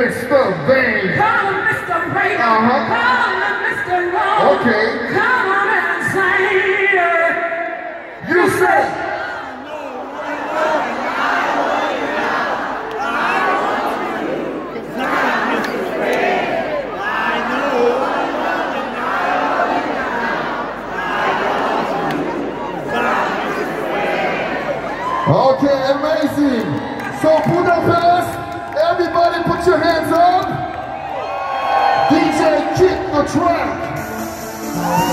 Mr. Vain. Call him Mr. Raider. Uh-huh. Call him Mr. Wrong. Okay. Come on and sing it. You say. Okay, amazing. So Budapest, everybody DJ, kick the track.